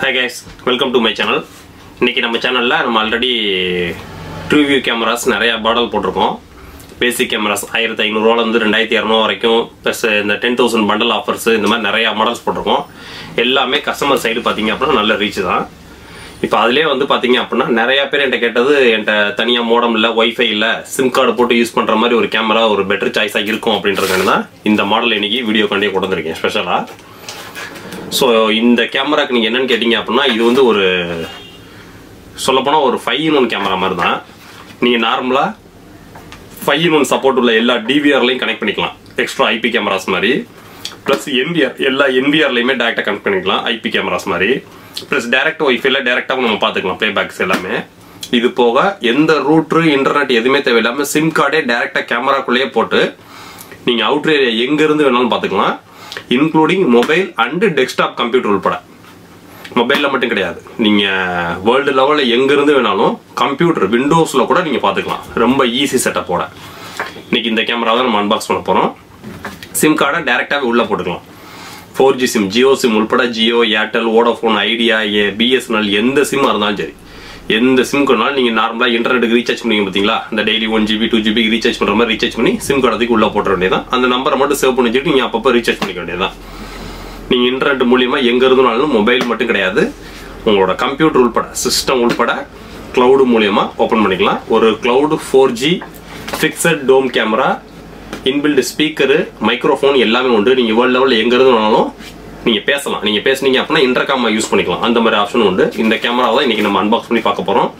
Hi guys welcome to my channel இன்றைக்கி நம்ம சேனலில் நம்ம ஆல்ரெடி ட்ரூ வியூ கேமராஸ் நிறையா மாடல் போட்டிருக்கோம். பேசிக் கேமராஸ் ஆயிரத்தி ஐநூறுரூவாலேருந்து ரெண்டாயிரத்தி இரநூறு வரைக்கும் ப்ளஸ் இந்த டென் தௌசண்ட் பண்டல் ஆஃபர்ஸ் இந்த மாதிரி நிறையா மாடல்ஸ் போட்டிருக்கோம். எல்லாமே கஸ்டமர் சைடு பார்த்தீங்க அப்படின்னா நல்ல ரீச் தான். இப்போ அதிலே வந்து பார்த்தீங்க அப்படின்னா நிறையா பேர் என்கிட்ட கேட்டது என்கிட்ட தனியாக மோடம் இல்லை ஒய்ஃபை இல்லை சிம் கார்டு போட்டு யூஸ் பண்ணுற மாதிரி ஒரு கேமரா ஒரு பெட்டர் சாய்ஸாக இருக்கும் அப்படின்றதுக்காக தான் இந்த மாடல் இன்னைக்கு வீடியோ கண்டே கொண்டு வந்திருக்கேன் ஸ்பெஷலாக ஸோ இந்த கேமராக்கு நீங்கள் என்னன்னு கேட்டிங்க அப்படின்னா இது வந்து ஒரு சொல்லப்போனால் ஒரு ஃபைவ் இன் ஒன் கேமரா மாதிரி தான் நீங்கள் நார்மலாக ஃபைவ் இன் ஒன் சப்போர்ட் உள்ள எல்லா டிவிஆர்லையும் கனெக்ட் பண்ணிக்கலாம். எக்ஸ்ட்ரா ஐபி கேமராஸ் மாதிரி. ப்ளஸ் என்பிஆர் எல்லா என்பிஆர்லையுமே டேரெக்டாக கனெக்ட் பண்ணிக்கலாம் ஐபி கேமராஸ் மாதிரி. ப்ளஸ் டேரக்ட் ஒய்ஃபைல டேரெக்டாகவும் நம்ம பார்த்துக்கலாம் ப்ளேபேக்ஸ் எல்லாமே. இது போக எந்த ரூட்ரு இன்டர்நெட் எதுவுமே தேவையில்லாமல் சிம் கார்டே டேரெக்டாக கேமராக்குள்ளேயே போட்டு நீங்கள் அவுட்ரு ஏரியா எங்கேருந்து வேணாலும் பார்த்துக்கலாம். Including mobile and desktop computer உட்பட மொபைலில் மட்டும் கிடையாது. நீங்கள் வேர்ல்டு லெவலில் எங்கேருந்து வேணாலும் கம்ப்யூட்டர் விண்டோஸில் கூட நீங்கள் பார்த்துக்கலாம். ரொம்ப ஈஸி செட்டப்போட இன்னைக்கு இந்த கேமரா தான் நம்ம அன்பாக்ஸ் பண்ண போகிறோம் சிம் கார்டை டேரெக்டாகவே உள்ளே போட்டுக்கலாம். Four G sim Jio sim உள்பட ஜியோ ஏர்டெல் ஓடோஃபோன் ஐடியா ஏ பிஎஸ்என்எல் எந்த சிம்மாக இருந்தாலும் சரி. எந்த சிம் கார்டுனாலும் நீங்கள் நார்மலாக இன்டர்நெட்டுக்கு ரீசார்ஜ் பண்ணுவீங்க பார்த்தீங்களா இந்த daily one GB two GB recharge பண்ணுற மாதிரி ரீசார்ஜ் பண்ணி சிம் கார்டுக்கு உள்ளே போட்டுற வேண்டியதான் அந்த நம்பரை மட்டும் சேவ் பண்ணி வச்சுட்டு நீங்கள் அப்பப்போ ரீசார்ஜ் பண்ணிக்க வேண்டியதான் நீங்கள் இன்டர்நெட் மூலியமா எங்கே இருந்தாலும் மொபைல் மட்டும் கிடையாது. உங்களோட கம்ப்யூட்டர் உள்பட சிஸ்டம் உள்பட கிளவுடு மூலியமாக ஓப்பன் பண்ணிக்கலாம். ஒரு cloud four G fixed dome camera inbuilt speaker microphone எல்லாமே உண்டு. நீங்கள் வேர்ல்டு லெவலில் எங்கே இருந்தாலும் நீங்கள் பேசலாம். நீங்கள் பேசுனீங்க அப்படின்னா இன்டர்காமா யூஸ் பண்ணிக்கலாம். அந்த மாதிரி ஆப்ஷனும் உண்டு. இந்த கேமராவை தான் இன்னைக்கு நம்ம அன்பாக்ஸ் பண்ணி பார்க்க போகிறோம்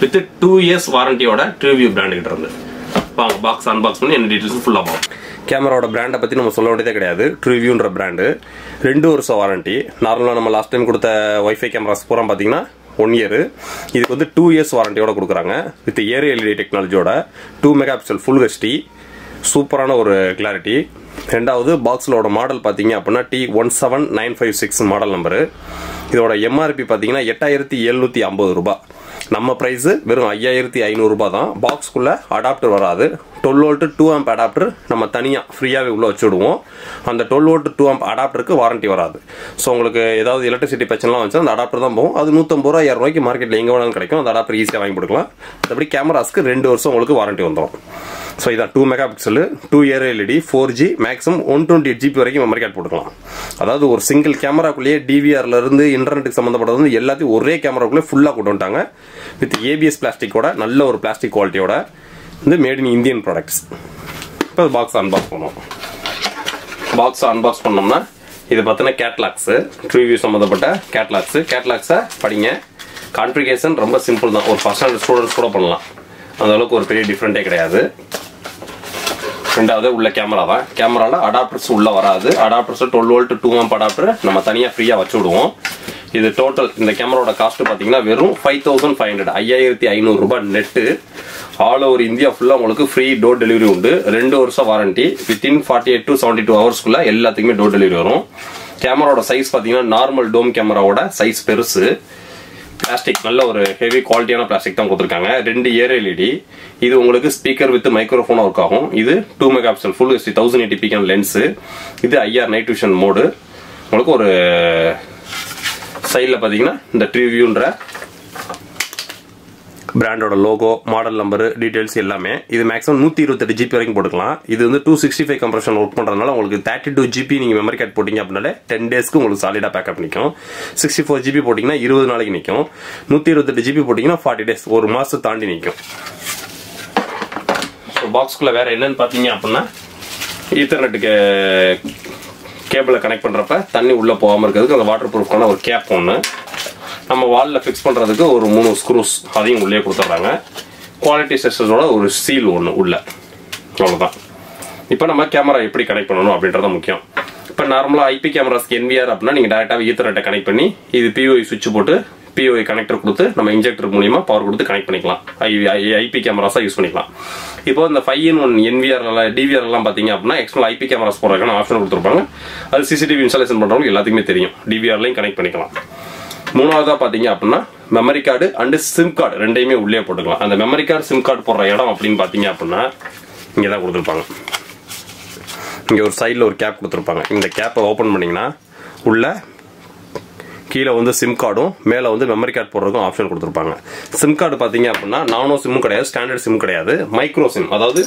வித் டூ இயர்ஸ் வாரண்டியோட ட்ரிவியூ பிராண்ட் கிட்ட இருந்து. வாங்க பாக்ஸ் அன்பாக்ஸ் பண்ணி என்ன டீட்டெயில்ஸ் ஃபுல்லாக பார்ப்போம். கேமராவோட பிராண்டை பற்றி நம்ம சொல்ல வேண்டியதே கிடையாது. ட்ரிவியூன்ற பிராண்டு ரெண்டு வருஷம் வாரண்டி நார்மலாக நம்ம லாஸ்ட் டைம் கொடுத்த ஒய்ஃபை கேமராஸ் பூரா பார்த்தீங்கன்னா ஒன் இயர் இதுக்கு வந்து டூ இயர்ஸ் வாரண்டியோட கொடுக்குறாங்க. With air LED டெக்னாலஜியோட two mega pixel full HD சூப்பரான ஒரு கிளாரிட்டி ரெண்டாவது பாக்ஸிலோட மாடல் பார்த்தீங்க அப்படின்னா D one seven nine five six model number இதோட எம்ஆர்பி பார்த்தீங்கன்னா எட்டாயிரத்தி எழுநூற்றி ஐம்பது ரூபாய். நம்ம ப்ரைஸு வெறும் ஐயாயிரத்தி ஐநூறுரூபா தான். பாக்ஸ்க்குள்ளே அடாப்டர் வராது. Twelve volt two amp adapter நம்ம தனியாக ஃப்ரீயாகவே உள்ளே வச்சுடுவோம். அந்த டுவெல் வோல்ட் டூ ஆம்ப் அடாப்டருக்கு வாரண்டி வராது. ஸோ உங்களுக்கு ஏதாவது எலக்ட்ரிசிட்டி பிரச்சனைலாம் வந்துச்சு அந்த அடாப்டர் தான் போகும். அது நூற்றம்பது ரூபா இரநூறுவாய்க்கு மார்க்கெட்டில் எங்கே வேணாலும் கிடைக்கும். அந்த அடாப்டர் ஈஸியாக வாங்கி கொடுக்கலாம். மற்றபடி கேமராஸ்க்கு ரெண்டு வருஷம் உங்களுக்கு வாரண்டி வந்துடும் ஸோ இதான் two mega pixel two year LED four G maximum one twenty eight GB வரைக்கும் மெமரி கார்டு போட்டுக்கலாம். அதாவது ஒரு சிங்கிள் கேமராக்குள்ளேயே டிவிஆர்லேருந்து இன்டர்நெட்டுக்கு சம்மந்தப்பட்டது வந்து எல்லாத்தையும் ஒரே கேமராக்குள்ளே ஃபுல்லாக கொண்டு வந்துட்டாங்க. வித் ஏபிஎஸ் பிளாஸ்டிக்கோட நல்ல ஒரு பிளாஸ்டிக் குவாலிட்டியோட வந்து மேட் இன் இந்தியன் ப்ராடக்ட்ஸ் இப்போ பாக்ஸ் அன்பாக்ஸ் பண்ணுவோம். பாக்ஸ் அன்பாக்ஸ் பண்ணோம்னா இது பார்த்தீங்கன்னா கேட்லாக்ஸு ரிவ்யூ சம்மந்தப்பட்ட கேட்லாக்ஸு கேட்லாக்ஸை படிங்க. கான்ஃபிகேஷன் ரொம்ப சிம்பிள் தான். ஒரு ஃபர்ஸ்ட் ஸ்டாண்டர்ட் ஸ்டூடெண்ட்ஸ் கூட பண்ணலாம். அந்த அளவுக்கு ஒரு பெரிய டிஃப்ரெண்ட்டே கிடையாது. ரெண்டாவது உள்ள கேமரா தான் அடாப்டர்ஸ் உள்ளே வராது. Adapters twelve volt two amp adapter நம்ம தனியாக ஃப்ரீயாக வச்சு விடுவோம் இது டோட்டல் இந்த கேமராவோட காஸ்ட் பார்த்தீங்கன்னா வெறும் ஃபைவ் தௌசண்ட் ஃபைவ் ஹண்ட்ரட் ஐயாயிரத்தி ஐநூறுரூபா நெட்டு ஆல் ஓவர் இந்தியா ஃபுல்லாக உங்களுக்கு ஃப்ரீ டோர் டெலிவரி உண்டு. ரெண்டு வருஷம் warranty within forty eight to seventy two ஹவர்ஸ்க்குள்ளே எல்லாத்துக்குமே டோர் டெலிவரி வரும். கேமராவோட சைஸ் பார்த்தீங்கன்னா நார்மல் டோம் கேமராவோட சைஸ் பெருசு. பிளாஸ்டிக் நல்ல ஒரு ஹெவி குவாலிட்டியான பிளாஸ்டிக் தான் கொடுத்துருக்காங்க. ரெண்டு ஏர் எல்இடி இது உங்களுக்கு ஸ்பீக்கர் வித் மைக்ரோஃபோன் ஒர்க் ஆகும். இது two mega pixel full HD thousand eighty பிக்கான lens இது ஐஆர் நைட் விஷன் மோடு உங்களுக்கு ஒரு சைடில் பார்த்தீங்கன்னா இந்த ட்ரிவியூன்ற பிராண்டோட லோகோ மாடல் நம்பர் டீடைல்ஸ் எல்லாமே. இது மேக்ஸிமம் நூற்றி இருபத்தெட்டு ஜிபி வரைக்கும் போட்டுக்கலாம். இது வந்து two sixty five compression work பண்ணுறதுனால உங்களுக்கு தேர்ட்டி டூ ஜிபி நீங்கள் மெமரி கார்டு போட்டிங்க அப்படின்னாலே டென் டேஸ்க்கு உங்களுக்கு சாலிடாக பேக்கப் நிற்கும் சிக்ஸ்டி ஃபோர் ஜிபி போட்டிங்கன்னா இருபது நாளைக்கு நிற்கும் நூற்றி இருபத்தெட்டு ஜிபி போட்டிங்கன்னா ஃபார்ட்டி டேஸ் ஒரு மாதம் தாண்டி நிற்கும் ஸோ பாக்ஸ்குள்ளே வேறு என்னன்னு பார்த்தீங்க அப்படின்னா ஈத்தர்நெட்டுக்கு கேபிளை கனெக்ட் பண்ணுறப்ப தண்ணி உள்ளே போகாமல் இருக்கிறதுக்கு அந்த வாட்டர் ப்ரூஃப்கான ஒரு கேப் ஒன்று நம்ம வாலில் ஃபிக்ஸ் பண்ணுறதுக்கு ஒரு மூணு ஸ்க்ரூஸ் அதையும் உள்ளே கொடுத்துட்றாங்க. குவாலிட்டி செஸ்டர்ஸோட ஒரு சீல் ஒன்று உள்ள. அவ்வளோதான் இப்போ நம்ம கேமரா எப்படி கனெக்ட் பண்ணணும் அப்படின்றது முக்கியம். இப்போ நார்மலாக ஐபி கேமராஸ்க்கு என்விஆர் அப்படின்னா நீங்கள் டேரெக்டாக ஈத்தரட்டை கனெக்ட் பண்ணி இது பிஓஐ சுவிட்ச் போட்டு பிஓஐ கனெக்டர் கொடுத்து நம்ம இன்ஜெக்டர் மூலியமாக பவர் கொடுத்து கனெக்ட் பண்ணிக்கலாம். ஐபி கேமராஸாக யூஸ் பண்ணிக்கலாம். இப்போ இந்த five in one NVR DVR எல்லாம் பார்த்தீங்க அப்படின்னா எக்ஸ்டர்னல் ஐபி கேமராஸ் போடுறதுக்கான ஆப்ஷன் கொடுத்துருப்பாங்க. அது சிசிடிவி இன்ஸ்டாலேஷன் பண்ணுறவங்களுக்கு எல்லாத்துக்குமே தெரியும். டிவிஆர்லையும் கனெக்ட் பண்ணிக்கலாம். மூணாவதாக பார்த்தீங்க அப்படின்னா memory card and sim card ரெண்டையுமே உள்ளே போட்டுக்கலாம். அந்த மெமரி கார்டு சிம் கார்டு போடுற இடம் அப்படின்னு பார்த்தீங்க அப்படின்னா இங்கே தான் கொடுத்துருப்பாங்க. இங்கே ஒரு சைடில் ஒரு கேப் கொடுத்துருப்பாங்க. இந்த கேப்பை ஓப்பன் பண்ணிங்கன்னா உள்ள கீழே வந்து சிம் கார்டும் மேலே வந்து மெமரி கார்டு போடுறதுக்கும் ஆப்ஷன் கொடுத்துருப்பாங்க. சிம் கார்டு பார்த்தீங்க அப்படின்னா நானோ சிம்மும் கிடையாது ஸ்டாண்டர்ட் சிம் கிடையாது. மைக்ரோ சிம் அதாவது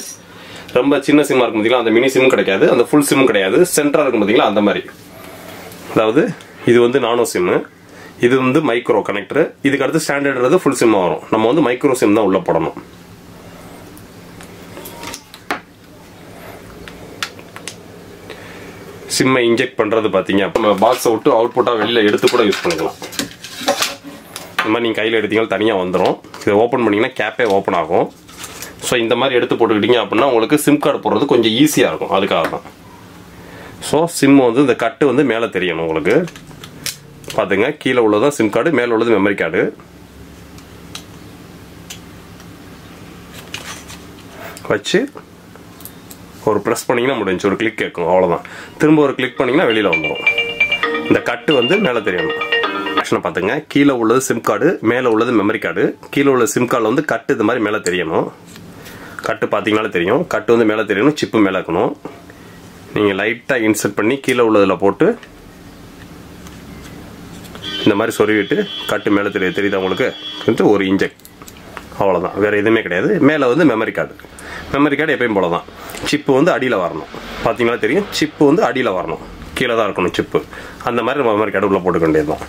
ரொம்ப சின்ன சிம்மாக இருக்கும் பார்த்தீங்களா அந்த மினி சிம் கிடைக்காது. அந்த ஃபுல் சிம் கிடையாது. சென்டராக இருக்கும் பார்த்தீங்களா அந்த மாதிரி. அதாவது இது வந்து நானோ சிம்மு இது வந்து மைக்ரோ கனெக்டர் இதுக்கு அடுத்து ஸ்டாண்டர்டுறது ஃபுல் சிம்மாக வரும். நம்ம வந்து மைக்ரோ சிம் தான் உள்ளே போடணும். சிம்மை இன்ஜெக்ட் பண்ணுறது பார்த்தீங்க நம்ம பாக்ஸை விட்டு அவுட்புட்டாக வெளியில் எடுத்து கூட யூஸ் பண்ணிக்கலாம். இந்த மாதிரி நீங்கள் கையில் எடுத்தீங்கன்னா தனியாக வந்துடும் இதை ஓப்பன் பண்ணிங்கன்னா கேப்பே ஓப்பன் ஆகும். ஸோ இந்த மாதிரி எடுத்து போட்டுக்கிட்டீங்க அப்படின்னா உங்களுக்கு சிம் கார்டு போடுறது கொஞ்சம் ஈஸியாக இருக்கும். அதுக்காக தான் ஸோ சிம் வந்து இந்த கட்டு வந்து மேலே தெரியணும் உங்களுக்கு. பார்த்துங்க கீழே உள்ளதான் சிம் கார்டு மேலே உள்ளது மெமரி கார்டு வச்சு ஒரு ப்ரெஸ் பண்ணிங்கன்னா முடிஞ்சு ஒரு கிளிக் கேட்கும் அவ்வளோதான் திரும்ப ஒரு கிளிக் பண்ணிங்கன்னா வெளியில் வந்துடும் இந்த கட்டு வந்து மேலே தெரியணும். ஆக்ஷனை பார்த்துங்க கீழே உள்ளது சிம் கார்டு மேலே உள்ளது மெமரி கார்டு கீழே உள்ள சிம் கார்டில் வந்து கட்டு இது மாதிரி மேலே தெரியணும். கட்டு பார்த்தீங்கனாலே தெரியும். கட்டு வந்து மேலே தெரியணும் சிப்பு மேலே இருக்கணும். நீங்கள் லைட்டாக இன்சர்ட் பண்ணி கீழே உள்ளதில் போட்டு இந்த மாதிரி சொருவிட்டு கட்டு மேலே தெரிய அவங்களுக்கு வந்து ஒரு இன்ஜெக்ட் அவ்வளோதான் வேறு எதுவுமே கிடையாது. மேலே வந்து மெமரி கார்டு மெமரி கார்டு எப்பயும் போல தான் சிப்பு வந்து அடியில் வரணும். பார்த்தீங்களா தெரியும்? சிப்பு வந்து அடியில் வரணும். கீழே தான் இருக்கணும் சிப்பு அந்த மாதிரி நம்ம மெமரி கார்டு உள்ளே போட்டுக்க வேண்டியது தான்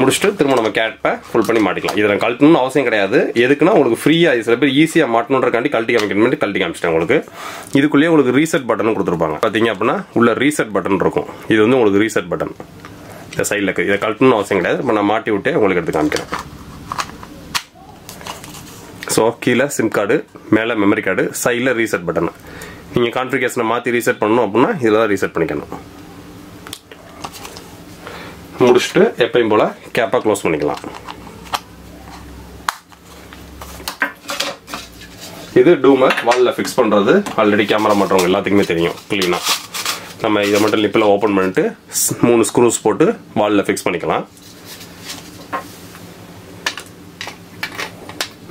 முடிச்சுட்டு திரும்ப நம்ம கேட்பை ஃபுல் பண்ணி மாட்டிக்கலாம். இதில் கழட்டணும்னு அவசியம் கிடையாது. எதுக்குன்னா உங்களுக்கு ஃப்ரீயாக சில பேர் ஈஸியாக மாட்டணுன்றக்காண்டி கழட்டி காமிக்கணும். கழட்டி காமிச்சிட்டேன் உங்களுக்கு. இதுக்குள்ளேயே உங்களுக்கு ரீசெட் பட்டனும் கொடுத்துருப்பாங்க. பார்த்தீங்க அப்படின்னா உள்ள ரீசெட் பட்டன் இருக்கும். இது வந்து உங்களுக்கு ரீசெட் பட்டன் இந்த சைடில் இருக்குது இதை கழட்டணும்னு அவசியம் கிடையாது. இப்போ நான் மாட்டி விட்டு உங்களுக்கு எடுத்து காமிக்கிறேன். ஸோ கீழே சிம் கார்டு மேலே மெமரி கார்டு சைடில் ரீசெட் பட்டன் நீங்கள் கான்ஃபிகேஷனை மாற்றி ரீசெட் பண்ணணும் அப்படின்னா இதில் தான் ரீசெட் பண்ணிக்கணும். முடிச்சுட்டு எப்பயும் போல் கேப்பாக க்ளோஸ் பண்ணிக்கலாம். இது டூமை வாலில் ஃபிக்ஸ் பண்ணுறது ஆல்ரெடி கேமரா மாட்டுறவங்க எல்லாத்துக்குமே தெரியும் க்ளீனாக நம்ம இதை மட்டும் லிப்பில் ஓப்பன் பண்ணிட்டு மூணு ஸ்க்ரூஸ் போட்டு வாலில் ஃபிக்ஸ் பண்ணிக்கலாம்.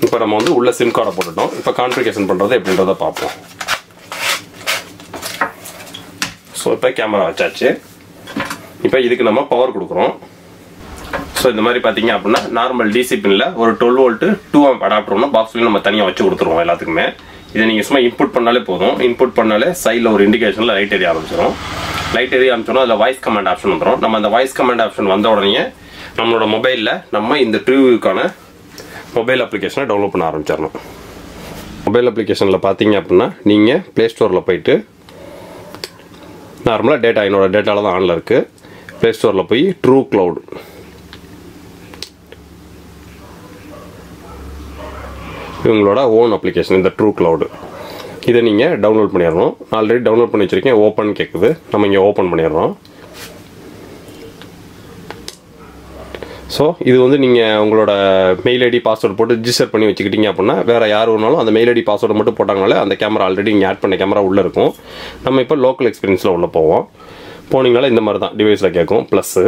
இப்போ நம்ம வந்து உள்ள சிம் கார்டை போட்டுட்டோம். இப்போ கான்ஃபிகேஷன் பண்ணுறது எப்படின்றத பார்ப்போம். ஸோ இப்போ கேமரா வச்சாச்சு. இப்போ இதுக்கு நம்ம பவர் கொடுக்குறோம். ஸோ இந்த மாதிரி பார்த்தீங்க அப்படின்னா நார்மல் டிசி பின்ல ஒரு டுவெல் வோல்ட்டு டூ அடாப்டர் ஒன்று பாக்ஸ்லேயும் நம்ம தனியாக வச்சு கொடுத்துருவோம் எல்லாத்துக்குமே. இதை நீங்கள் சும்மா இன்புட் பண்ணாலே போதும். இன்புட் பண்ணாலே சைடில் ஒரு இண்டிகேஷனில் லைட் எரிய ஆரம்பிச்சிடும் லைட் எரிய ஆரம்பிச்சோன்னா அதில் வாய்ஸ் கமாண்ட் ஆப்ஷன் வந்துடும் நம்ம அந்த வாய்ஸ் கமாண்ட் ஆப்ஷன் வந்த உடனே நம்மளோட மொபைலில் நம்ம இந்த ட்ரிவியூக்கான மொபைல் அப்ளிகேஷனை டவுன்லோட் பண்ண ஆரம்பிச்சிடணும் மொபைல் அப்ளிகேஷனில் பார்த்தீங்க அப்படின்னா நீங்கள் ப்ளே ஸ்டோரில் போயிட்டு நார்மலாக டேட்டா என்னோடய டேட்டாவில் தான் ஆனில் இருக்குது ப்ளே ஸ்டோரில் போய் ட்ரூ க்ளவுட் இவங்களோட ஓன் அப்ளிகேஷன் இந்த ட்ரூ க்ளவுடு இதை நீங்கள் டவுன்லோட் பண்ணிடணும் ஆல்ரெடி டவுன்லோட் பண்ணி வச்சுருக்கேன். ஓப்பன் கேட்குது நம்ம இங்கே ஓப்பன் பண்ணிடுறோம் ஸோ இது வந்து நீங்கள் உங்களோட மெயில் ஐடி பாஸ்வேர்டு போட்டு ரிஜிஸ்டர் பண்ணி வச்சுக்கிட்டீங்க அப்படின்னா வேறு யார் வேணாலும் அந்த மெயில் ஐடி பாஸ்வேர்டு மட்டும் போட்டாங்கனாலே அந்த கேமரா ஆல்ரெடி நீங்கள் ஆட் பண்ண கேமரா உள்ளே இருக்கும். நம்ம இப்போ லோக்கல் எக்ஸ்பீரியன்ஸில் உள்ளே போவோம். போனீங்கனால இந்த மாதிரி தான். டிவைஸில் கேட்கும் ப்ளஸ்ஸு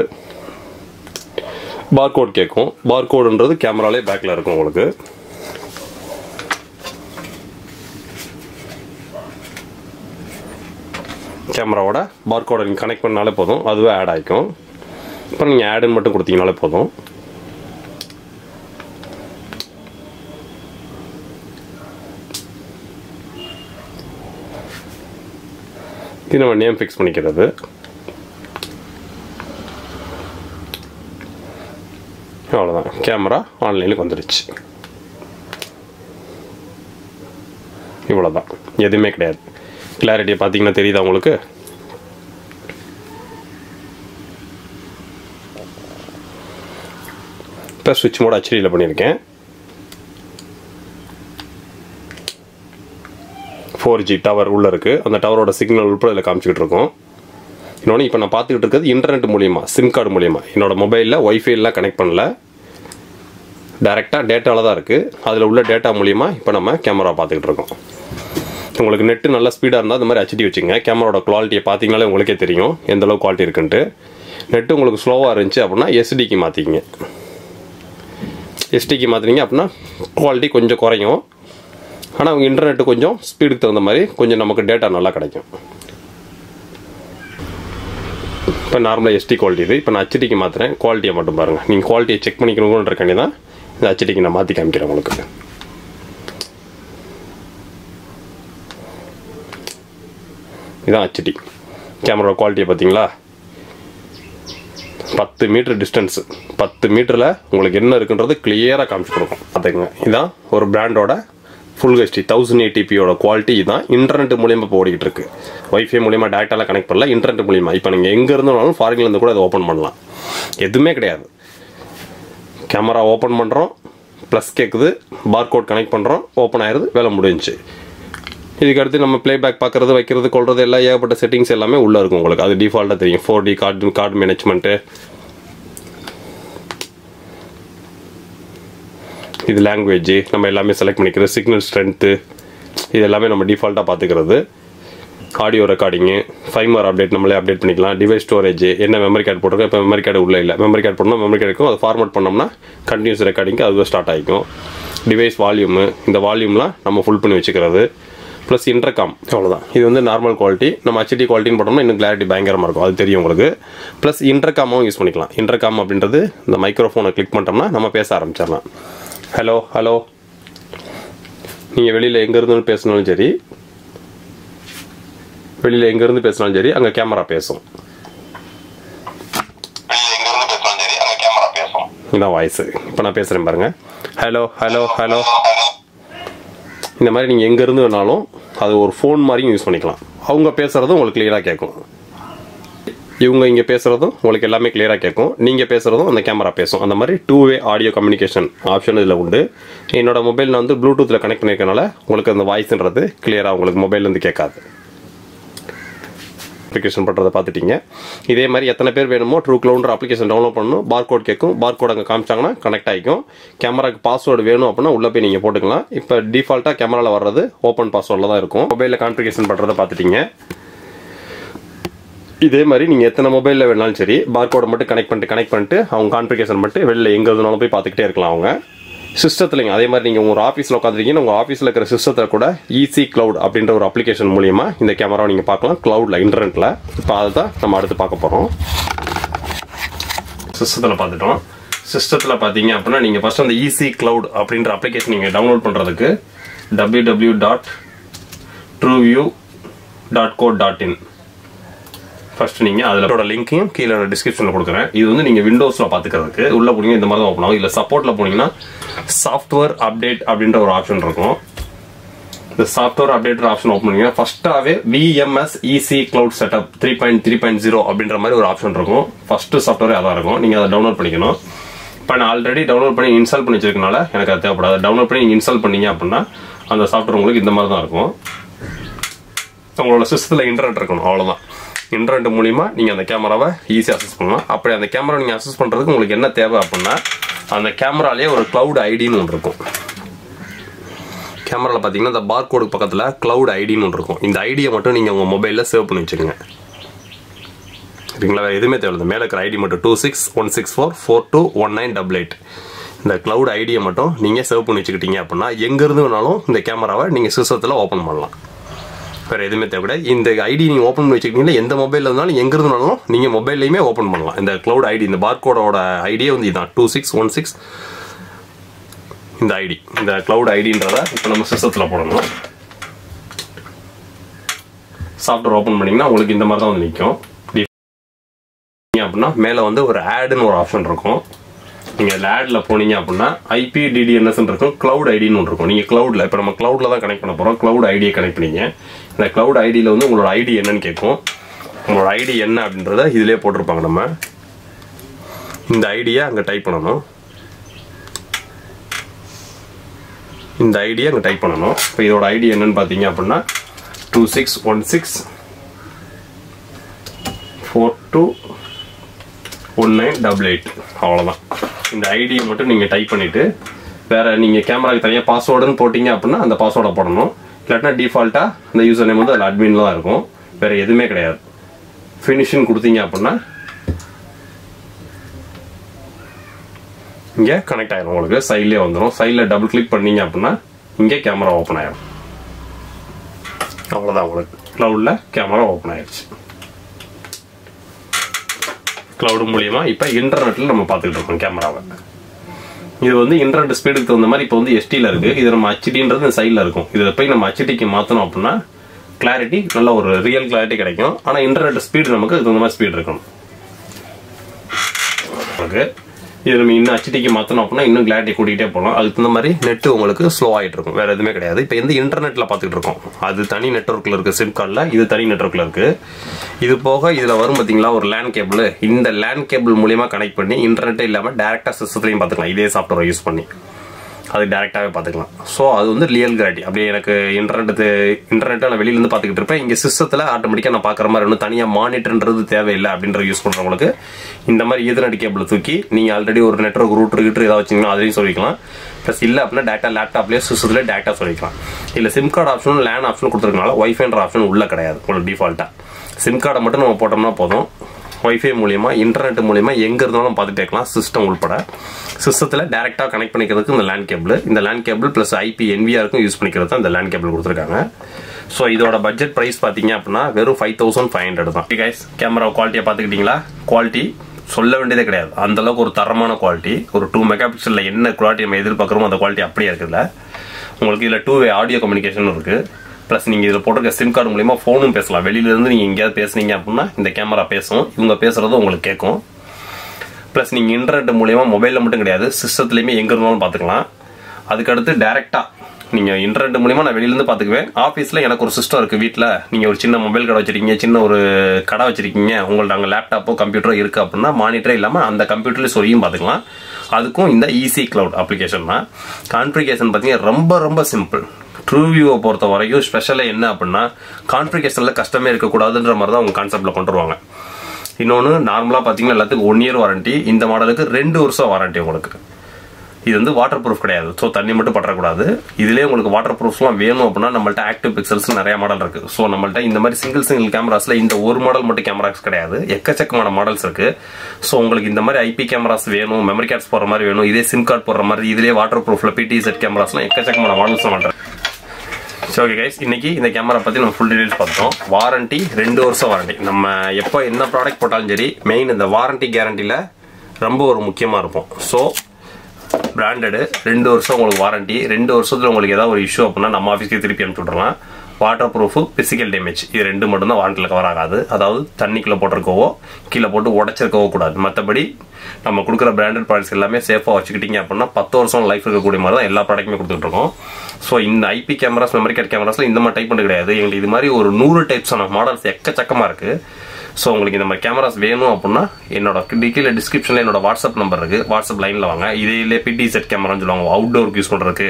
பார்கோட் கேட்கும் பார்கோடுன்றது கேமராலே பேக்கில் இருக்கும் உங்களுக்கு. கேமராவோட பார்கோடை நீங்கள் கனெக்ட் பண்ணாலே போதும். அதுவே ஆட் ஆகிக்கும் இப்போ நீங்கள் ஆடுன்னு மட்டும் கொடுத்தீங்கனாலே போதும். இது நம்ம நேம் ஃபிக்ஸ் பண்ணிக்கிறது. அவ்வளோதான் கேமரா ஆன்லைனுக்கு வந்துடுச்சு இவ்வளோதான் எதுவுமே கிடையாது. கிளாரிட்டியை பார்த்தீங்கன்னா தெரியுதா உங்களுக்கு? இப்போ சுவிட்ச் மோட் ஹெச்டியில் பண்ணியிருக்கேன். ஃபோர் ஜி டவர் உள்ளே இருக்குது அந்த டவரோட சிக்னல் உட்பட இதில் காமிச்சிக்கிட்டு இருக்கோம். இன்னொன்று இப்போ நான் பார்த்துக்கிட்டு இருக்கிறது இன்டர்நெட் மூலியமாக சிம் கார்டு மூலியமாக என்னோட மொபைலில் ஒய்ஃபைலாம் கனெக்ட் பண்ணல. டேரெக்டாக டேட்டாவில் தான் இருக்குது அதில் உள்ள டேட்டா மூலியமாக இப்போ நம்ம கேமரா பார்த்துக்கிட்டு இருக்கோம். உங்களுக்கு நெட்டு நல்லா ஸ்பீடாக இருந்தால் இந்த மாதிரி ஹச்டி வச்சுங்க கேமராவோட குவாலிட்டியை பார்த்தீங்கனாலே உங்களுக்கே தெரியும். எந்தளவு குவாலிட்டி இருக்குன்ட்டு. நெட்டு உங்களுக்கு ஸ்லோவாக இருந்துச்சு அப்படின்னா எஸ்டிக்கு மாற்றிக்கிங்க எஸ்டிக்கு மாற்றினீங்க அப்படின்னா குவாலிட்டி கொஞ்சம் குறையும். ஆனால் அவங்க இன்டர்நெட்டு கொஞ்சம் ஸ்பீடுக்கு தகுந்த மாதிரி கொஞ்சம் நமக்கு டேட்டா நல்லா கிடைக்கும். இப்போ நார்மலாக எஸ்டி குவாலிட்டி இது. இப்போ நான் ஹெச்டிக்கு மாற்றுறேன் குவாலிட்டியை மட்டும் பாருங்கள் நீங்கள் குவாலிட்டியை செக் பண்ணிக்கணுன்றக்காண்டி தான் இந்த ஹெச்டிக்கு நான் மாற்றி காமிக்கிறேன் உங்களுக்கு. இதான் ஹெச்டி கேமரா குவாலிட்டியை பார்த்தீங்களா? பத்து மீட்டர் டிஸ்டன்ஸு பத்து மீட்டரில் உங்களுக்கு என்ன இருக்குன்றது கிளியராக காமிச்சு கொடுக்கும். பார்த்துக்கங்க. இதான் ஒரு பிராண்டோட ஃபுல் ஹெச்டி தௌசண்ட் ஏடிபியோட குவாலிட்டி இதான் இன்டர்நெட் மூலியமாக இப்போ ஓடிக்கிட்டு இருக்கு ஒய்ஃபை மூலியமாக டேட்டாலாம் கனெக்ட் பண்ணல இன்டர்நெட் மூலியமாக இப்போ நீங்கள் எங்கே இருந்தாலும் ஃபாரின்லேருந்து கூட அதை ஓப்பன் பண்ணலாம். எதுவுமே கிடையாது. கேமரா ஓப்பன் பண்ணுறோம் ப்ளஸ் கேட்குது பார்கோட் கனெக்ட் பண்ணுறோம் ஓப்பன் ஆயிடுது வேலை முடிஞ்சுச்சு. இதுக்கு அடுத்து நம்ம பிளேபேக் பார்க்குறது வைக்கிறது கொள்றது எல்லாம் ஏகப்பட்ட செட்டிங்ஸ் எல்லாமே உள்ளே இருக்கும் உங்களுக்கு. அது டிஃபால்ட்டாக தெரியும். Four D card card management இது லாங்குவேஜ் நம்ம எல்லாமே செலக்ட் பண்ணிக்கிறது சிக்னல் ஸ்ட்ரென்த்து இது எல்லாமே நம்ம டிஃபால்ட்டாக பார்த்துக்கிறது. ஆடியோ ரெக்கார்டிங்கு ஃபைமர் அப்டேட் நம்மளே அப்டேட் பண்ணிக்கலாம். டிவைஸ் ஸ்டோரேஜ் என்ன மெமரி கார்டு போட்டிருக்கோம் இப்போ மெமரி கார்டு உள்ளே இல்லை. மெமரி கார்டு போடணும் மெமரி கார்டு இருக்கும். அதை ஃபார்மேட் பண்ணோம்னா கண்டினியூஸ் ரெக்கார்டிங்க்கு அது ஸ்டார்ட் ஆகிக்கும். டிவைஸ் வால்யூமு இந்த வால்யூம்லாம் நம்ம ஃபுல் பண்ணி வச்சுக்கிறது. ப்ளஸ் இன்டர்காம் அவ்வளோதான் இது வந்து நார்மல் குவாலிட்டி நம்ம ஹெச்டி குவாலிட்டின்னு போட்டோம்னா இன்னும் கிளாரிட்டி பயங்கரமாக இருக்கும். அது தெரியும் உங்களுக்கு. ப்ளஸ் இன்டர்காமும் யூஸ் பண்ணிக்கலாம். இன்டர்காம் அப்படின்றது இந்த மைக்ரோஃபோனை கிளிக் பண்ணிட்டோம்னா நம்ம பேச ஆரம்பிச்சிடலாம். ஹலோ ஹலோ நீங்கள் வெளியில் எங்கே இருந்து பேசினாலும் சரி வெளியில் எங்கேருந்து பேசினாலும் சரி அங்க கேமரா பேசும். இதான் வாய்ஸு இப்போ நான் பேசுகிறேன் பாருங்கள் ஹலோ ஹலோ ஹலோ இந்த மாதிரி நீங்கள் எங்கேருந்து வேணாலும் அது ஒரு ஃபோன் மாதிரியும் யூஸ் பண்ணிக்கலாம். அவங்க பேசுகிறதும் உங்களுக்கு கிளியராக கேட்கும் இவங்க இங்கே பேசுகிறதும் உங்களுக்கு எல்லாமே கிளியராக கேட்கும் நீங்கள் பேசுகிறதும் அந்த கேமரா பேசும். அந்த மாதிரி two way audio communication option இதில் உண்டு. என்னோடய மொபைல் நான் வந்து ப்ளூடூத்தில் கனெக்ட் பண்ணியிருக்கனால உங்களுக்கு அந்த வாய்ஸ்ன்றது கிளியராக உங்களுக்கு மொபைல்லேருந்து கேட்காது. அப்ளிகேஷன் பண்ணுறதை பார்த்துட்டீங்க. இதே மாதிரி எத்தனை பேர் வேணுமோ ட்ரூ க்ளவுன்ற அப்ளிகேஷன் டவுன்லோட் பண்ணணும். பார்கோட் கேட்கும். பார்கோட் அங்கே காமிச்சாங்கன்னா கனெக்ட் ஆகிக்கும் கேமராக்கு பாஸ்வேர்டு வேணும் அப்படின்னா உள்ளே போய் நீங்கள் போட்டுக்கலாம். இப்போ டிஃபால்ட்டாக கேமராவில் வர்றது ஓப்பன் பாஸ்வேர்டில் தான் இருக்கும். மொபைலில் கான்ஃபிகேஷன் பண்ணுறதை பார்த்துட்டீங்க. இதே மாதிரி நீங்கள் எத்தனை மொபைலில் வேணாலும் சரி பார்கோடை மட்டும் கனெக்ட் பண்ணிட்டு கனெக்ட் பண்ணிட்டு அவங்க கான்ஃபிகேஷன் பண்ணிட்டு வெளில எங்கே இருந்தாலும் போய் பார்த்துக்கிட்டே இருக்கலாம் அவங்க. சிஸ்டத்துலைங்க. அதே மாதிரி நீங்கள் உங்கள் ஆஃபீஸில் உட்காந்துருக்கீங்க உங்கள் ஆஃபீஸில் இருக்கிற சிஸ்டத்தில் கூட ஈஸி க்ளவுட் அப்படின்ற ஒரு அப்ளிகேஷன் மூலியமாக இந்த கேமராவை நீங்கள் பார்க்கலாம். க்ளவுடில் இன்டர்நெட்டில் இப்போ அதை தான் நம்ம அடுத்து பார்க்க போகிறோம் சிஸ்டத்தில் பார்த்துட்டோம். சிஸ்டத்தில் பார்த்தீங்க அப்படின்னா நீங்கள் ஃபஸ்ட் அந்த ஈஸி க்ளவுட் அப்படின்ற அப்ளிகேஷன் நீங்கள் டவுன்லோட் பண்ணுறதுக்கு W W dot TrueView dot co dot in first நீங்கள் அதில் லிங்க்கையும் கீழே டிஸ்கிரிப்ஷனில் கொடுக்குறேன். இது வந்து நீங்கள் விண்டோஸில் பார்த்துக்கிறதுக்கு உள்ளே போனீங்க இந்த மாதிரி தான் ஓப்பன் ஆகும். இல்லை சப்போர்ட்டில் போனீங்கன்னா சாஃப்ட்வேர் அப்டேட் அப்படின்ற ஒரு ஆப்ஷன் இருக்கும். இந்த சாஃப்ட்வேர் அப்டேட் ஆப்ஷன் ஓப்பன் பண்ணீங்கன்னா ஃபஸ்ட்டாகவே VMS EC cloud setup three point three point zero அப்படின்ற மாதிரி ஒரு ஆப்ஷன் இருக்கும். ஃபர்ஸ்ட் சாஃப்ட்வேர் அதான் இருக்கும். நீங்கள் அதை டவுன்லோட் பண்ணிக்கணும். இப்போ நான் ஆல்ரெடி டவுன்லோட் பண்ணி இன்ஸ்டால் பண்ணி வச்சிருக்கனால எனக்கு அது தேவைப்படாது. டவுன்லோட் பண்ணி நீங்கள் இன்ஸ்டால் பண்ணீங்க அப்படின்னா அந்த சாஃப்ட்வேர் உங்களுக்கு இந்த மாதிரி தான் இருக்கும். உங்களோட சிஸ்டத்தில் இன்டர்நெட் இருக்கணும். அவ்வளோதான் இன்டர்நெட் மூலிமா நீங்கள் அந்த கேமராவை ஈஸியாக அசஸ் பண்ணலாம். அப்படி அந்த கேமரா நீங்கள் அசஸ் பண்ணுறதுக்கு உங்களுக்கு என்ன தேவை அப்படின்னா அந்த கேமராலேயே ஒரு க்ளவுட் ஐடின்னு ஒன்று இருக்கும். கேமராவில் பார்த்தீங்கன்னா இந்த பார்கோடு பக்கத்தில் க்ளவுட் ஐடின்னு ஒன்று இருக்கும். இந்த ஐடியை மட்டும் நீங்கள் உங்கள் மொபைலில் சேவ் பண்ணி வச்சுக்கோங்க. சரிங்களா? எதுவுமே தேவையில்லை. மேலே இருக்கிற ஐடி மட்டும் two six one six four four two one nine double eight இந்த க்ளவுட் ஐடியை மட்டும் நீங்கள் சேவ் பண்ணி வச்சுக்கிட்டீங்க அப்படின்னா எங்கேருந்து வேணாலும் இந்த கேமராவை நீங்கள் சிஸ்டத்தில் ஓப்பன் பண்ணலாம். வேறு எதுவுமே தேவைப்படாது. இந்த ஐடி நீங்கள் ஓப்பன் பண்ணி வச்சுக்கிட்டீங்கன்னா எந்த மொபைலில் இருந்தாலும் எங்கே இருந்தாலும் நீங்கள் மொபைல்லையுமே ஓப்பன் பண்ணலாம். இந்த க்ளவுட் ஐடி இந்த பார்கோடோட ஐடியே வந்து இதுதான் டூ சிக்ஸ் ஒன் சிக்ஸ் இந்த ஐடி இந்த க்ளவுட் ஐடின்றத இப்போ நம்ம சிஸ்டத்தில் போடணும். சாஃப்ட்வேர் ஓப்பன் பண்ணிங்கன்னா உங்களுக்கு இந்த மாதிரி தான் வந்து நிற்கும் அப்படின்னா மேலே வந்து ஒரு ஆடுன்னு ஒரு ஆப்ஷன் இருக்கும். நீங்கள் லேடில் போனீங்க அப்படின்னா ஐபி டிடிஎன்எஸ்ன்னு இருக்கும். க்ளவுட் ஐடின்னு ஒன்று இருக்கும். நீங்கள் க்ளவுடில் இப்போ நம்ம க்ளவுடில் தான் கனெக்ட் பண்ண போகிறோம் க்ளவுட் ஐடியை கனெக்ட் பண்ணிங்க. இந்த க்ளவுட் ஐடியில் வந்து உங்களோட ஐடி என்னன்னு கேட்கும் உங்களோட ஐடி என்ன அப்படின்றத இதிலே போட்டிருப்பாங்க நம்ம. இந்த ஐடியை அங்கே டைப் பண்ணணும். இந்த ஐடியை அங்கே டைப் பண்ணணும். இப்போ இதோட ஐடி என்னன்னு பார்த்தீங்க அப்படின்னா two six one six four two one nine double eight அவ்வளோதான் இந்த ஐடியை மட்டும் நீங்கள் டைப் பண்ணிவிட்டு வேறு நீங்கள் கேமராக்கு தனியாக பாஸ்வேர்டுன்னு போட்டிங்க அப்படின்னா அந்த பாஸ்வேர்டை போடணும். இல்லாட்டினா டிஃபால்ட்டாக அந்த யூசர் நேம் வந்து அதில் அட்மினில் தான் இருக்கும். வேறு எதுவுமே கிடையாது. ஃபினிஷிங் கொடுத்தீங்க அப்படின்னா இங்கே கனெக்ட் ஆகிடும் உங்களுக்கு. சைட்லேயே வந்துடும் சைடில் டபுள் கிளிக் பண்ணீங்க அப்படின்னா இங்கே கேமரா ஓப்பன் ஆகிடும் அவ்வளோதான் உங்களுக்கு. க்ளவுடில் கேமரா ஓப்பன் ஆயிடுச்சு கிளவுடு மூலியமா இப்போ இன்டர்நெட்டில் நம்ம பார்த்துக்கிட்டு இருக்கோம் கேமராவை இது வந்து இன்டர்நெட் ஸ்பீடுக்கு தகுந்த மாதிரி இப்போ வந்து எஸ்டியில் இருக்குது இது நம்ம ஹச்டின்றது சைடில் இருக்கும். இதை போய் நம்ம ஹச்டிக்கு மாற்றணும் அப்படின்னா கிளாரிட்டி நல்ல ஒரு ரியல் கிளாரிட்டி கிடைக்கும். ஆனால் இன்டர்நெட் ஸ்பீடு நமக்கு அதுக்கு தகுந்த மாதிரி ஸ்பீடு இருக்கணும். ஓகே இது நம்ம இன்னும் ஹச்டிக்கு மாற்றணும் அப்படின்னா இன்னும் கிளாரிட்டி கூட்டிகிட்டே போகலாம். அதுக்கு தகுந்த மாதிரி நெட்டு உங்களுக்கு ஸ்லோ ஆகிட்டு இருக்கும். வேறு எதுவுமே கிடையாது. இப்போ எந்த இன்டர்நெட்டில் பார்த்துட்டு இருக்கோம்? அது தனி நெட்ஒர்க்கில் இருக்குது சிம் கார்டில் இது தனி நெட்ஒர்க்கில் இருக்குது இது போக இதில் வரும் பார்த்தீங்களா ஒரு லேண்ட் கேபிள் இந்த லேண்ட் கேபிள் மூலியமாக கனெக்ட் பண்ணி இன்டர்நெட்டே இல்லாமல் டேரெக்டாக சிஸ்டத்துலையும் பார்த்துக்கலாம். இதே சாஃப்ட்வேரை யூஸ் பண்ணி. அது டேரெக்டாகவே பார்த்துக்கலாம். ஸோ அது வந்து ரியல் கிராட்டி அப்படியே எனக்கு இன்டர்நெட் இன்டர்நெட்டாக நான் வெளியிலேருந்து பார்த்துக்கிட்டு இருப்பேன். இங்கே சிஸ்டத்தில் ஆட்டோமேட்டிக்காக நான் பார்க்குற மாதிரி இன்னும் தனியாக மானிட்டர்ன்றது தேவையில்லை அப்படின்ற யூஸ் பண்ணுறவங்களுக்கு இந்த மாதிரி ஈதர்நெட் கேபிள் தூக்கி நீங்கள் ஆல்ரெடி ஒரு நெட்ஒர்க் ரூட்ரு கிட்ட ஏதாவது வச்சிங்கன்னா அதையும் சொல்லிக்கலாம். ப்ளஸ் இல்லை அப்படின்னா டேட்டா லேப்டாப்லேயே சிஸ்டத்தில் டேட்டா சொல்லிக்கலாம். இல்லை சிம் கார்டு ஆப்ஷனும் லேன் ஆப்ஷன் கொடுத்துருக்கனால ஒய்ஃபைன்ற ஆப்ஷன் உள்ளே கிடையாது. உங்களுக்கு டிஃபால்ட்டாக சிம் கார்டை மட்டும் நம்ம போட்டோம்னா போதும். ஒய்ஃபை மூலியமாக இன்டர்நெட் மூலியமா எங்கே இருந்தாலும் பார்த்துட்டே இருக்கலாம் சிஸ்டம் உள்பட. சிஸ்டத்தில் டேரெக்டாக கனெக்ட் பண்ணிக்கிறதுக்கு இந்த லேண்ட் கேபிள் இந்த லேண்ட் கேபிள் ப்ளஸ் ஐபி என்விஆருக்கும் யூஸ் பண்ணிக்கிறது தான் இந்த லேண்ட் கேபிள் கொடுத்துருக்காங்க. ஸோ இதோட பட்ஜெட் ப்ரைஸ் பார்த்தீங்க அப்படின்னா வெறும் ஃபைவ் தௌசண்ட் ஃபைவ் ஹண்ட்ரட் தான். கைஸ் கேமரா குவாலிட்டியை பார்த்துக்கிட்டிங்களா? குவாலிட்டி சொல்ல வேண்டியதே கிடையாது. அந்த அளவுக்கு ஒரு தரமான குவாலிட்டி ஒரு டூ மெகா பிக்சலில் என்ன குவாலிட்டி நம்ம எதிர்பார்க்குறோமோ அந்த குவாலிட்டி அப்படியே இருக்குதுல்ல. உங்களுக்கு இதில் டூ வே ஆடியோ கம்யூனிகேஷன் இருக்குது ப்ளஸ் நீங்கள் இதில் போட்டிருக்க சிம் கார்டு மூலியமா ஃபோனும் பேசலாம். வெளியிலேருந்து நீங்கள் எங்கேயாவது பேசுனீங்க அப்படின்னா இந்த கேமரா பேசும். இவங்க பேசுறது உங்களுக்கு கேட்கும். ப்ளஸ் நீங்கள் இன்டர்நெட் மூலிமா மொபைலில் மட்டும் கிடையாது சிஸ்டத்துலேயுமே எங்கே இருந்தாலும் பார்த்துக்கலாம் அதுக்கடுத்து டேரெக்டாக நீங்கள் இன்டர்நெட் மூலியமா நான் வெளியிலேருந்து பார்த்துக்குவேன் ஆஃபீஸில் எனக்கு ஒரு சிஸ்டம் இருக்குது வீட்டில் நீங்கள் ஒரு சின்ன மொபைல் கடை வச்சிருக்கீங்க சின்ன ஒரு கடை வச்சிருக்கீங்க. உங்கள்ட்ட அங்கே லேப்டாப்போ கம்ப்யூட்டரோ இருக்குது அப்படின்னா மானிட்டரே இல்லாமல் அந்த கம்ப்யூட்டர்லேயே சொல்லியும் பார்த்துக்கலாம் அதுக்கும் இந்த ஈஸி கிளவுட் அப்ளிகேஷன் தான். கான்ஃபிகேஷன் பார்த்தீங்கன்னா ரொம்ப ரொம்ப சிம்பிள் ட்ரூ வியூவை பொறுத்த வரைக்கும் ஸ்பெஷலாக என்ன அப்படின்னா கான்ஃபிகேஷனில் கஷ்டமே இருக்கக்கூடாதுன்ற மாதிரி தான் அவங்க கான்செப்டில் கொண்டு வருவாங்க. இன்னொன்று நார்மலாக பார்த்தீங்கன்னா எல்லாத்துக்கும் ஒன் இயர் வாரண்டி இந்த மாடலுக்கு ரெண்டு வருஷம் வாரண்டி உங்களுக்கு. இது வந்து வாட்டர் ப்ரூஃப் கிடையாது. ஸோ தண்ணி மட்டும் பற்றக்கூடாது. இதுலேயே உங்களுக்கு வாட்டர் ப்ரூஃப்லாம் வேணும் அப்படின்னா நம்மள்ட்ட ஆக்டிவ் பிக்சல்ஸ் நிறைய மாடல் இருக்கு. ஸோ நம்மள்ட்ட இந்த மாதிரி சிங்கிள் சிங்கிள் கேமராஸில் இந்த ஒரு மாடல் மட்டும் கேமராஸ் கிடையாது. எக்கச்சக்கமான மாடல்ஸ் இருக்கு. ஸோ உங்களுக்கு இந்த மாதிரி ஐபி கேமராஸ் வேணும் மெமரி கார்ட்ஸ் போடுற மாதிரி வேணும் இதே சிம் கார்டு போடுற மாதிரி இதுலேயே வாட்டர் ப்ரூஃப்ல பிடி செட் கேமராஸ்லாம் எக்கச்சக்கமான மாடல்ஸ் பண்ணுறேன் ஸோ ஓகே கைஸ் இன்னைக்கு இந்த கேமரா பற்றி நம்ம ஃபுல் டீடைல்ஸ் பார்த்தோம். வாரண்டி ரெண்டு வருஷம் வாரண்டி நம்ம எப்போ என்ன ப்ராடக்ட் போட்டாலும் சரி மெயின் இந்த வாரண்டி கேரண்டியில் ரொம்ப ஒரு முக்கியமாக இருக்கும் ஸோ பிராண்டடு ரெண்டு வருஷம் உங்களுக்கு வாரண்டி ரெண்டு வருஷத்தில் உங்களுக்கு ஏதாவது ஒரு இஷ்யூ அப்படின்னா நம்ம ஆஃபீஸ்க்கு திருப்பி அனுப்பிச்சுட்றலாம் வாட்டர் ப்ரூஃபு பிசிக்கல் டேமேஜ் இது ரெண்டு மட்டும் தான் வாரண்டியில் கவர் ஆகாது. அதாவது தண்ணிக்குள்ளே போட்டிருக்கவோ கீழே போட்டு உடச்சிருக்கவோ கூடாது. மற்றபடி நம்ம கொடுக்குற பிராண்டட் ப்ராடக்ட்ஸ் எல்லாமே சேஃபாக வச்சுக்கிட்டீங்க அப்படின்னா பத்து வருஷம் லைஃப் இருக்கக்கூடிய மாதிரி தான் எல்லா ப்ராடக்ட்டுமே கொடுத்துட்ருக்கோம் ஸோ இந்த ஐபி கேமராஸ் மெமரி கார்டு கேமராஸில் இந்த மாதிரி டைப் பண்ண கிடையாது. எங்களுக்கு இது மாதிரி ஒரு நூறு டைப்ஸான மாடல்ஸ் எக்கச்சக்கமாக இருக்குது ஸோ உங்களுக்கு இந்த மாதிரி கேமராஸ் வேணும் அப்படின்னா என்னோட கீழே டிஸ்கிரிப்ஷனில் என்னோட வாட்ஸ்அப் நம்பர் இருக்குது வாட்ஸ்அப் லைனில் வாங்க. இதிலே பிடி செட் கேமரான்னு சொல்லுவாங்க. அவுட்டோருக்கு யூஸ் பண்ணுறதுக்கு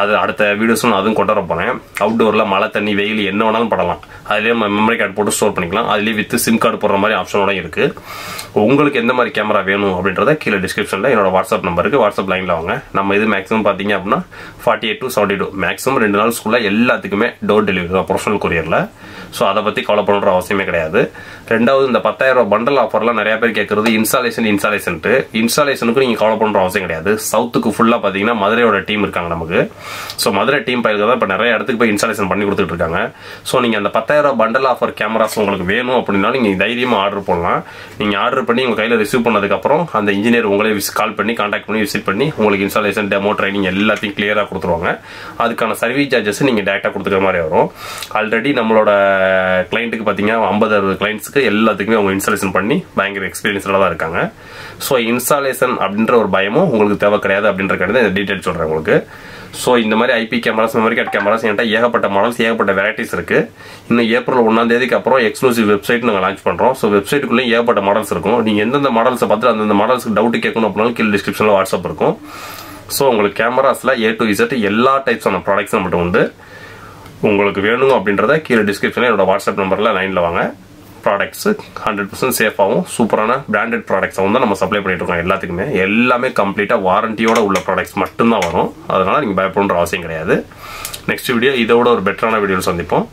அது அடுத்த வீடியோஸும் நான் அதுவும் கொண்டு வர போகிறேன் அவுட்டோரில் மழை தண்ணி வெயில் என்ன வேணாலும் படலாம். அதுலேயே மெமரி கார்டு போட்டு ஸ்டோர் பண்ணிக்கலாம். அதுலேயே வித் சிம் கார்டு போடுற மாதிரி ஆப்ஷனோட இருக்குது உங்களுக்கு எந்த மாதிரி கேமரா வேணும் அப்படின்றத கீழே டிஸ்கிரிப்ஷனில் என்னோட வாட்ஸ்அப் நம்பருக்கு வாட்ஸ்அப் லைனில் வாங்க. நம்ம இது மேக்ஸிமம் பார்த்தீங்க அப்படின்னா forty eight to seventy two maximum ரெண்டு நாள் ஸ்கூலில் எல்லாத்துக்குமே டோர் டெலிவரி தான் ப்ரொஃபஷனல் கொரியரில் ஸோ அதை பற்றி கவலை அவசியமே கிடையாது. ரெண்டாவது இந்த பத்தாயிரம் ரூபாய் பண்டல் ஆஃபர்லாம் நிறைய பேர் கேட்கறது இன்ஸ்டாலேஷன் இன்ஸ்டாலேஷன்ட்டு இன்ஸ்டாலேஷனுக்கு நீங்கள் கவலை பண்ணுற அவசியம் கிடையாது. சவுத்துக்கு ஃபுல்லாக பார்த்தீங்கன்னா மதுரையோட டீம் இருக்காங்க நமக்கு. ஸோ மதுரை டீம் பயிருக்கு தான் இப்போ நிறைய இடத்துக்கு போய் இன்ஸ்டாலேஷன் பண்ணி கொடுத்துட்டு இருக்காங்க. ஸோ நீங்கள் அந்த பத்தாயிரம் ரூபாய் பண்டல் ஆஃபர் கேமராஸ் உங்களுக்கு வேணும் அப்படின்னா நீங்கள் தைரியமாக ஆர்டர் போடலாம். நீங்கள் ஆர்டர் பண்ணி உங்கள் கையில் ரிசீவ் பண்ணதுக்கப்புறம் அந்த இன்ஜினியர் உங்களே கால் பண்ணி கான்டாக்ட் பண்ணி விசிட் பண்ணி உங்களுக்கு இன்ஸ்டாலேஷன் டெமோ ட்ரைனிங் எல்லாத்தையும் கிளியராக கொடுத்துருவாங்க. அதுக்கான சர்வீஸ் சார்ஜஸ் நீங்கள் டேரெக்டாக கொடுத்துக்கிற மாதிரி வரும். ஆல்ரெடி நம்மளோட கிளைண்ட்டுக்கு பார்த்தீங்கன்னா ஐம்பது அறுபது கிளைண்ட்ஸுக்கு எல்லாத்துக்குமே அவங்க இன்ஸ்டாலேஷன் பண்ணி பயங்கர எக்ஸ்பீரியன்ஸில் தான் இருக்காங்க. ஸோ இன்ஸ்டாலேஷன் அப்படின்ற ஒரு பயமும் உங்களுக்கு தேவை கிடையாது அப்படின்ற தான் இந்த டீட்டெயில் சொல்கிறேன் உங்களுக்கு. ஸோ இந்த மாதிரி IP cameras memory card cameras என்கிட்ட ஏகப்பட்ட மாடல்ஸ் ஏகப்பட்ட வெரைட்டிஸ் இருக்குது இன்னும் ஏப்ரல் ஒன்றாம் தேதிக்கு அப்புறம் எக்ஸ்க்ளூசிவ் வெப்சைட் நாங்கள் லான்ச் பண்ணுறோம் ஸோ வெப்சைட்டுக்குள்ளே ஏகப்பட்ட மாடல்ஸ் இருக்கும். நீங்கள் எந்தெந்த மாடல்ஸை பார்த்து அந்தந்த மாடல்ஸ்க்கு டவுட் கேட்கணும் அப்படின்னாலும் கீழே டிஸ்கிரிப்ஷனில் வாட்ஸ்அப் இருக்கும். ஸோ உங்களுக்கு கேமராஸில் ஏ டு இசட் எல்லா டைப்ஸான ப்ராடக்ட்ஸ் மட்டும் உண்டு. உங்களுக்கு வேணும் அப்படின்றத கீழே டிஸ்கிரிப்ஷனில் என்னோட வாட்ஸ்அப் நம்பரில் லைனில் வாங்க. ப்ராடக்ட்ஸு ஹண்ட்ரட் பர்சன்ட் சேஃபாகவும் சூப்பரான பிராண்டட் ப்ராடக்ட்ஸாகவும் தான் நம்ம சப்ளை பண்ணிட்டு இருக்கோம் எல்லாத்துக்குமே. எல்லாமே கம்ப்ளீட்டாக வாரண்டியோட உள்ள ப்ராடக்ட்ஸ் மட்டும்தான் வரும். அதனால் நீங்கள் பயப்படுற அவசியம் கிடையாது. நெக்ஸ்ட் வீடியோ இதோட ஒரு பெட்டரான வீடியோ சந்திப்போம்.